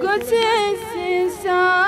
Good sense inside.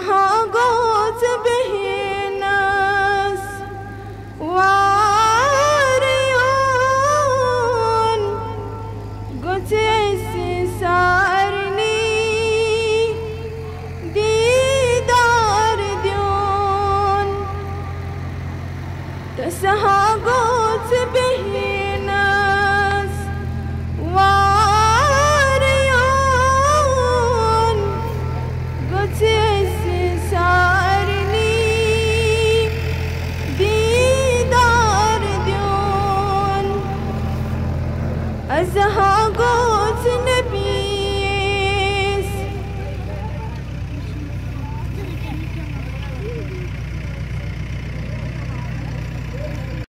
सहा Azha gosh nabi.